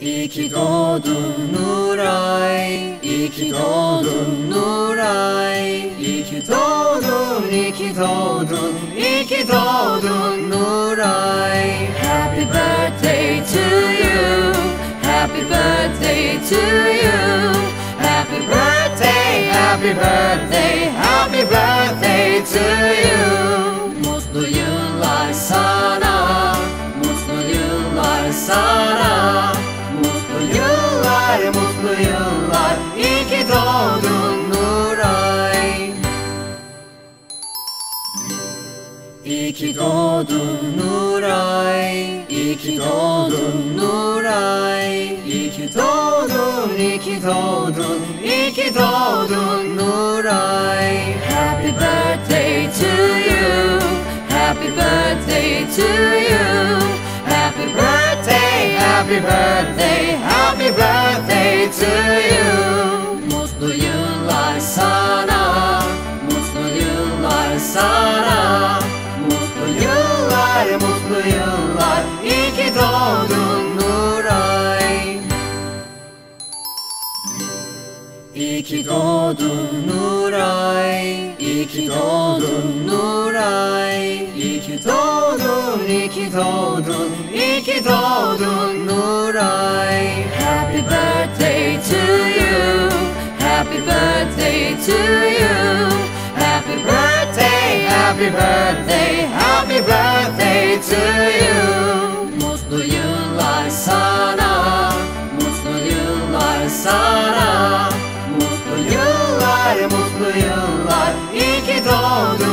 İyi ki doğdun Nuray İyi ki doğdun Nuray. İyi ki doğdun, iyi ki doğdun İyi ki doğdun Nuray. Happy birthday to you. Happy birthday to you. Happy birthday, happy birthday Happy birthday to you. Mutlu yıllar sana. Mutlu yıllar sana mutlu yıllar. İyi ki doğdun Nuray. İyi ki doğdun Nuray. İyi ki doğdun Nuray. İyi ki doğdun, iyi ki doğdun İyi ki doğdun Nuray. Happy birthday to you. Happy birthday to you. Happy birthday, happy birthday yıllar, mutlu yıllar. İyi ki doğdun Nuray. İyi ki doğdun Nuray. İyi ki doğdun Nuray. İyi ki doğdun, iyi ki doğdun. İyi ki doğdun Nuray. Happy birthday to you. Happy birthday to you. Happy birthday, happy birthday Happy birthday kayıtıyım Mutlu yıllar sana. Mutlu yıllar sana. Mutlu yıllar, mutlu yıllar. İyi ki doğdun.